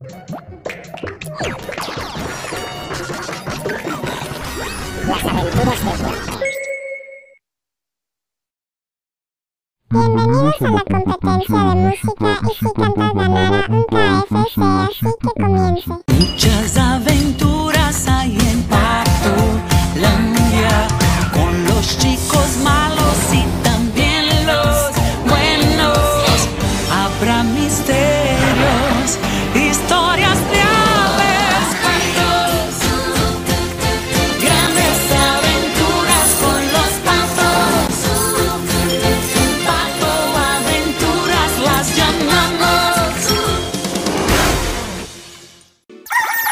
Bienvenidos a la competencia de música y si cantas ganara un KFC, así que comience. Muchas aventuras.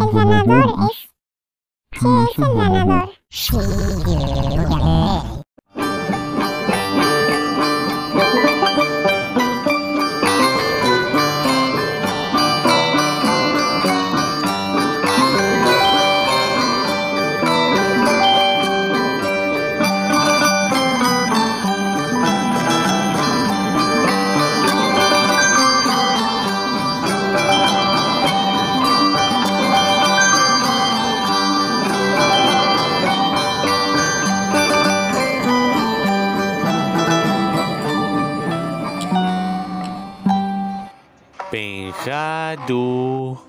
El ganador es... ¿Qué es el ganador? penjado.